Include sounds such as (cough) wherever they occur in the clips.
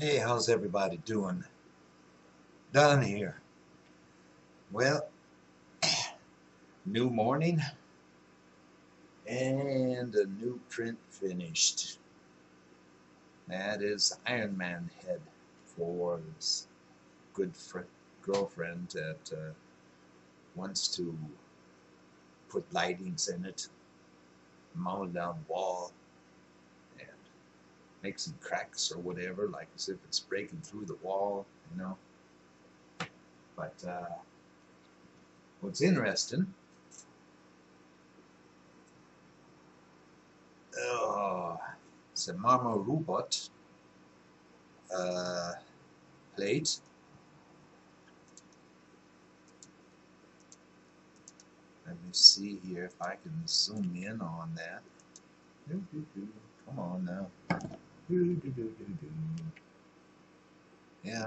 Hey, how's everybody doing? Done here. Well, (clears throat) new morning and a new print finished. That is Iron Man head for this good fr girlfriend that uh, wants to put lightings in it, mount the wall, make some cracks or whatever, like as if it's breaking through the wall, you know. But uh, what's interesting, oh, it's a Mamorubot uh, plate. Let me see here if I can zoom in on that. Come on now. Yeah,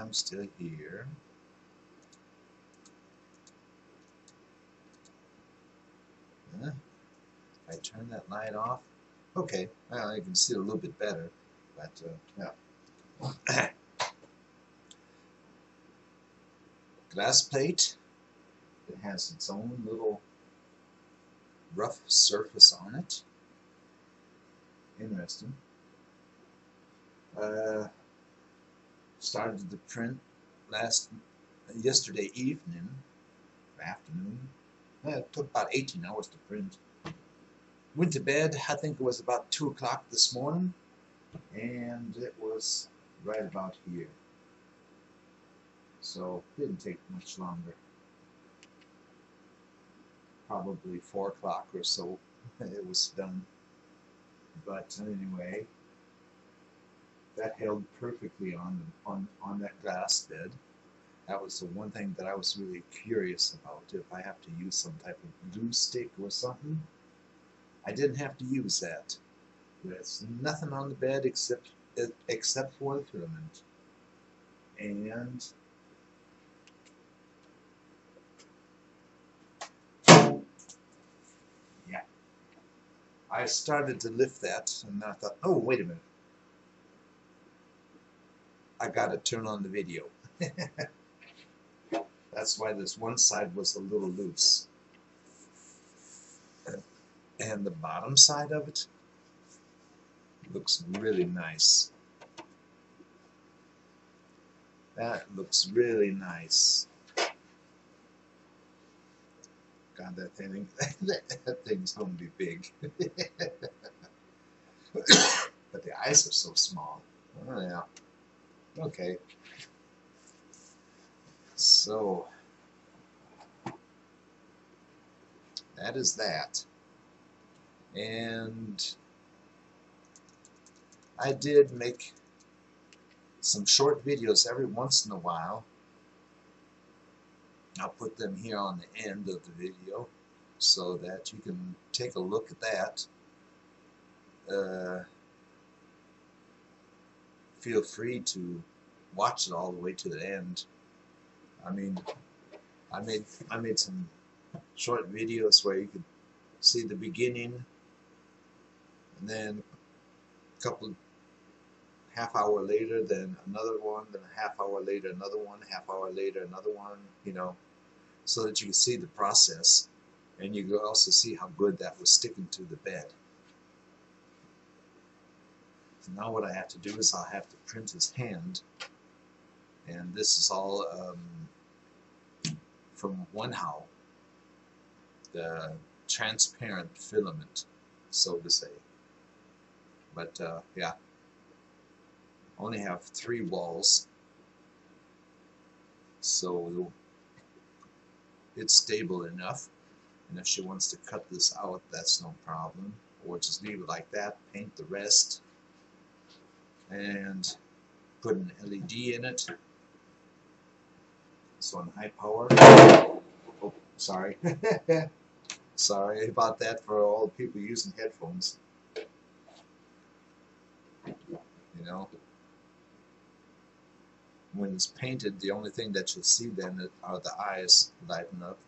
I'm still here. Huh? I turn that light off. Okay, well, I can see it a little bit better, but uh, yeah. (coughs) Glass plate. It has its own little rough surface on it. Interesting. Uh, started the print last yesterday evening, afternoon. It took about 18 hours to print. Went to bed, I think it was about 2 o'clock this morning, and it was right about here. So, didn't take much longer. Probably 4 o'clock or so (laughs) it was done. But anyway, that held perfectly on, on, on that glass bed. That was the one thing that I was really curious about. If I have to use some type of glue stick or something, I didn't have to use that. There's nothing on the bed except except for the filament. And yeah, I started to lift that, and I thought, oh, wait a minute. I got to turn on the video. (laughs) That's why this one side was a little loose. And the bottom side of it looks really nice. That looks really nice. God, that thing, (laughs) that thing's to be big. (laughs) but the eyes are so small. Oh, yeah. Okay. So, that is that. And I did make some short videos every once in a while. I'll put them here on the end of the video so that you can take a look at that. Uh, feel free to watch it all the way to the end. I mean, I made I made some short videos where you could see the beginning, and then a couple half hour later, then another one, then a half hour later, another one, half hour later, another one, you know, so that you can see the process, and you can also see how good that was sticking to the bed. So now what I have to do is I'll have to print his hand, and this is all um, from Wanhao, the transparent filament, so to say. But uh, yeah, only have three walls, so it's stable enough. And if she wants to cut this out, that's no problem. Or just leave it like that, paint the rest, and put an LED in it. This one high power. Oh, sorry. (laughs) sorry about that for all the people using headphones. You know, when it's painted, the only thing that you'll see then are the eyes lighting up.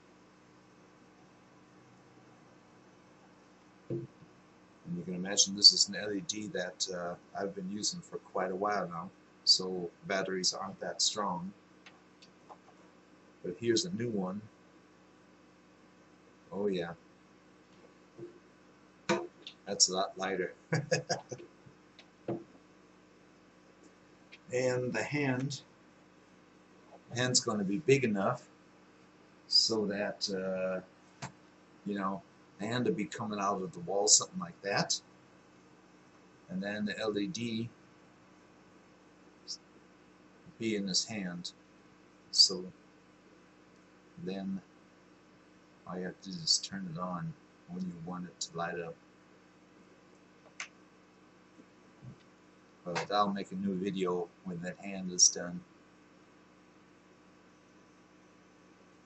You can imagine this is an LED that uh, I've been using for quite a while now. so batteries aren't that strong. But here's a new one. Oh yeah. That's a lot lighter. (laughs) and the hand hand's going to be big enough so that uh, you know hand to be coming out of the wall something like that. And then the LED be in his hand. So then all you have to do is turn it on when you want it to light up. But I'll make a new video when that hand is done.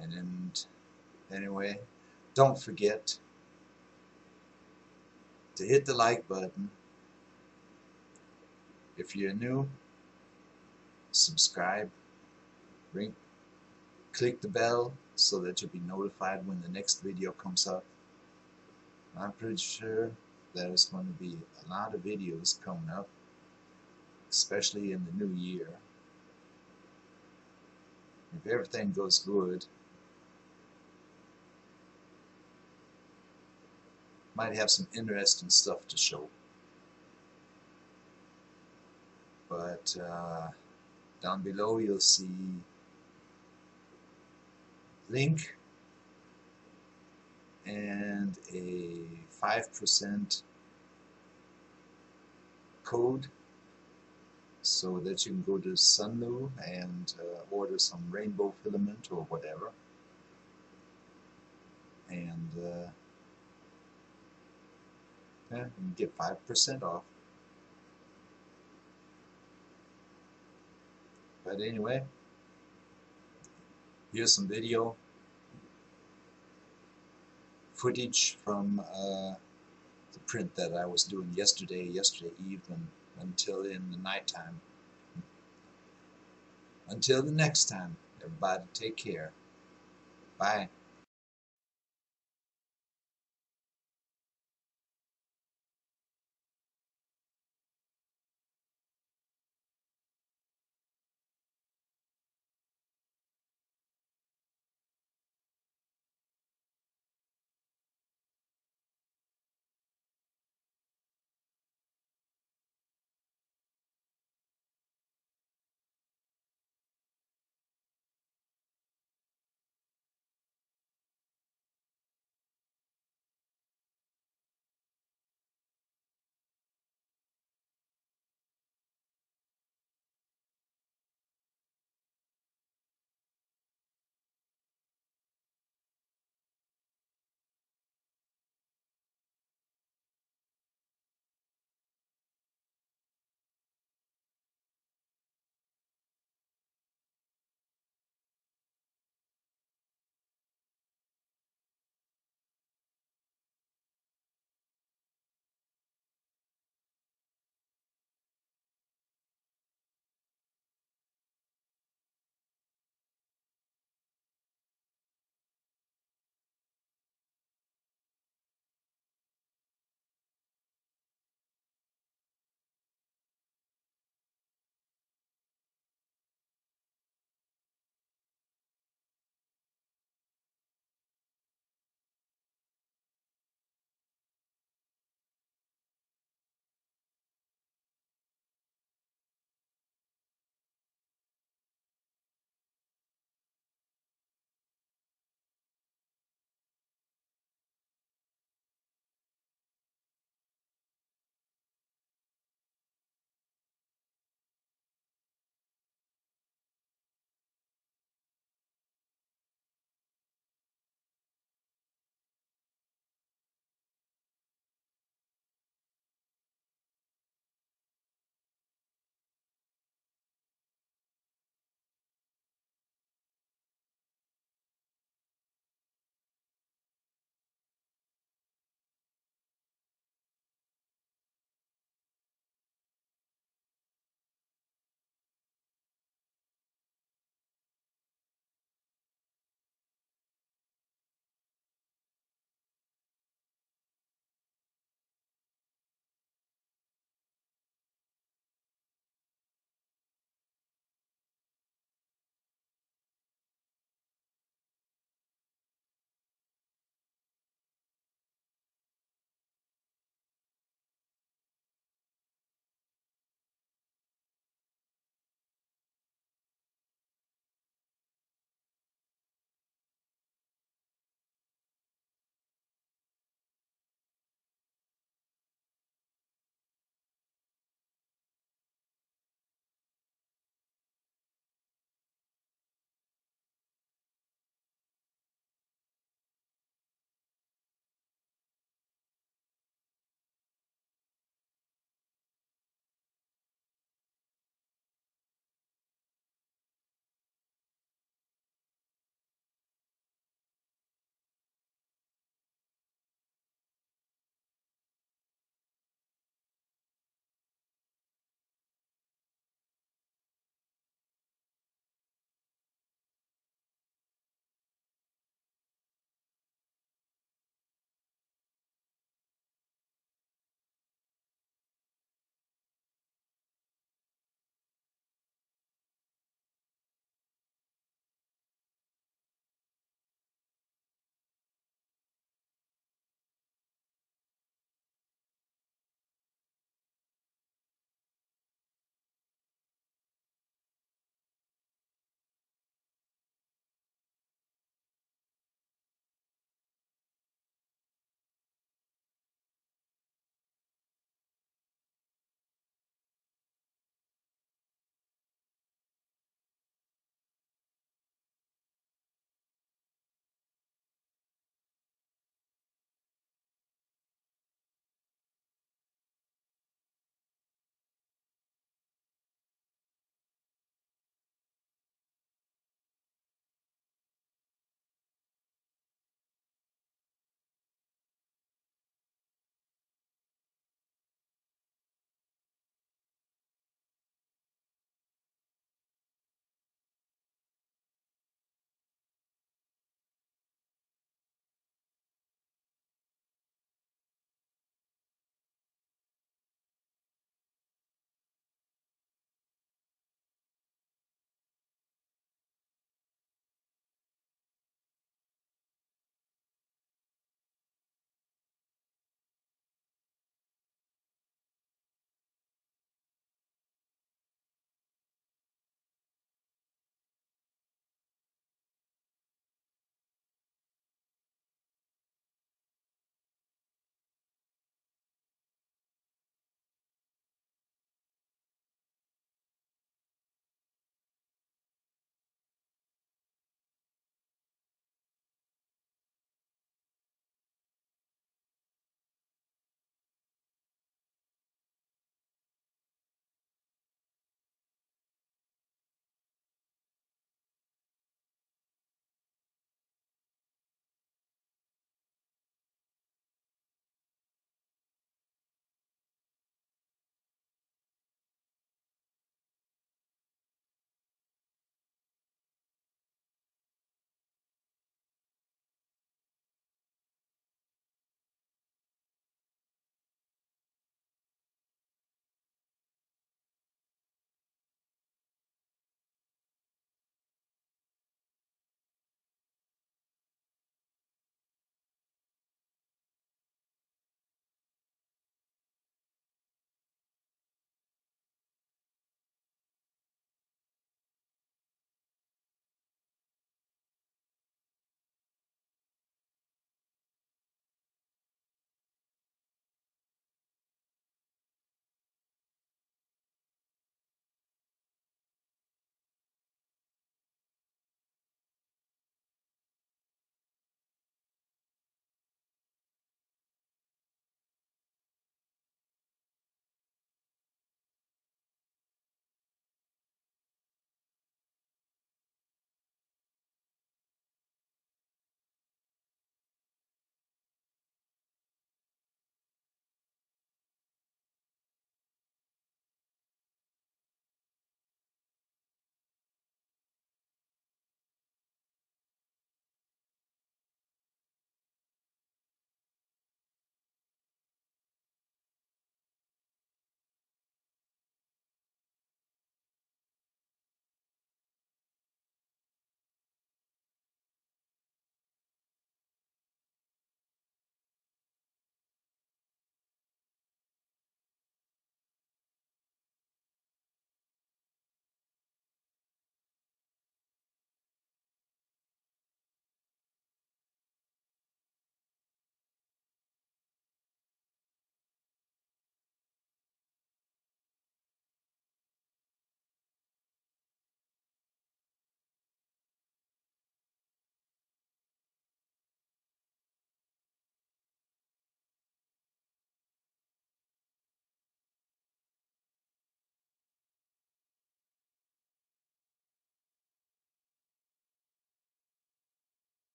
And anyway don't forget to hit the like button. If you're new subscribe ring click the bell so that you'll be notified when the next video comes up. I'm pretty sure there's going to be a lot of videos coming up especially in the new year. If everything goes good might have some interesting stuff to show. But uh, down below you'll see link and a 5% code so that you can go to Sunlu and uh, order some rainbow filament or whatever and uh, yeah, you get 5% off. But anyway, here's some video footage from uh, the print that I was doing yesterday, yesterday evening, until in the nighttime. Until the next time, everybody take care. Bye.